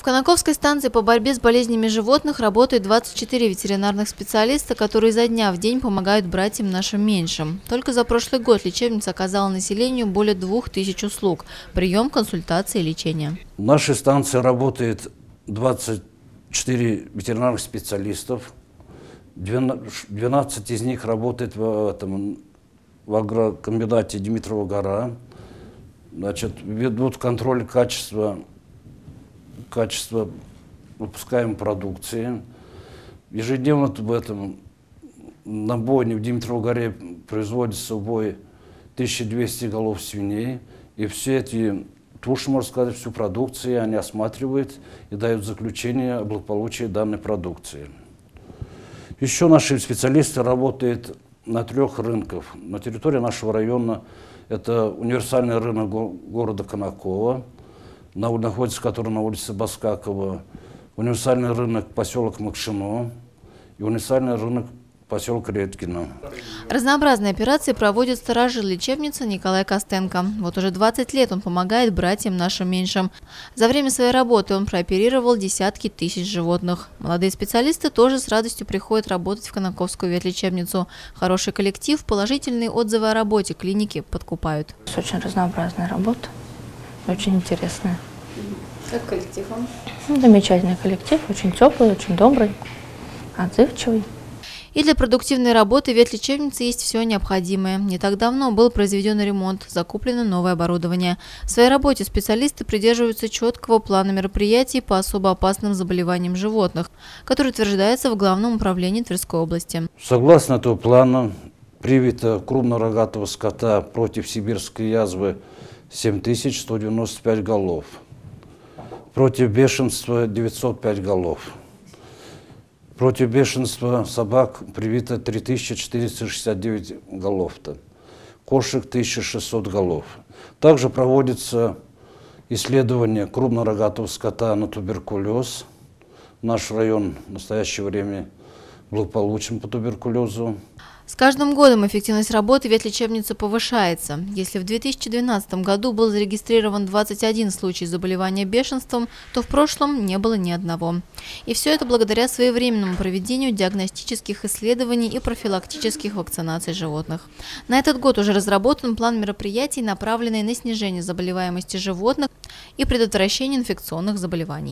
В Конаковской станции по борьбе с болезнями животных работает 24 ветеринарных специалиста, которые за дня в день помогают братьям нашим меньшим. Только за прошлый год лечебница оказала населению более 2000 услуг – прием, консультации лечение. В нашей станции работает 24 ветеринарных специалистов. 12 из них работает в, этом, в агрокомбинате Димитрова гора. Значит, ведут контроль качества качество выпускаемой продукции. Ежедневно в этом на бойне в Димитровой горе производится убой 1200 голов свиней. И все эти туши, можно сказать, всю продукцию они осматривают и дают заключение о благополучии данной продукции. Еще наши специалисты работают на трех рынках. На территории нашего района это универсальный рынок города Конакова – находится который на улице Баскакова, универсальный рынок поселок Макшино и универсальный рынок поселок Редкино. Разнообразные операции проводит сторожил лечебницы Николай Костенко. Вот уже 20 лет он помогает братьям нашим меньшим. За время своей работы он прооперировал десятки тысяч животных. Молодые специалисты тоже с радостью приходят работать в Конаковскую ветлечебницу. Хороший коллектив, положительные отзывы о работе клиники подкупают. Очень разнообразная работа. Очень интересная. Как коллектив он? Ну, замечательный коллектив, очень теплый, очень добрый, отзывчивый. И для продуктивной работы ветлечебницы есть все необходимое. Не так давно был произведен ремонт, закуплено новое оборудование. В своей работе специалисты придерживаются четкого плана мероприятий по особо опасным заболеваниям животных, который утверждается в Главном управлении Тверской области. Согласно этого плана, привито крупнорогатого скота против сибирской язвы 7195 голов. Против бешенства 905 голов. Против бешенства собак привито 3469 голов-то. Кошек 1600 голов. Также проводится исследование крупнорогатого скота на туберкулез. Наш район в настоящее время благополучен по туберкулезу. С каждым годом эффективность работы ветлечебницы повышается. Если в 2012 году был зарегистрирован 21 случай заболевания бешенством, то в прошлом не было ни одного. И все это благодаря своевременному проведению диагностических исследований и профилактических вакцинаций животных. На этот год уже разработан план мероприятий, направленный на снижение заболеваемости животных и предотвращение инфекционных заболеваний.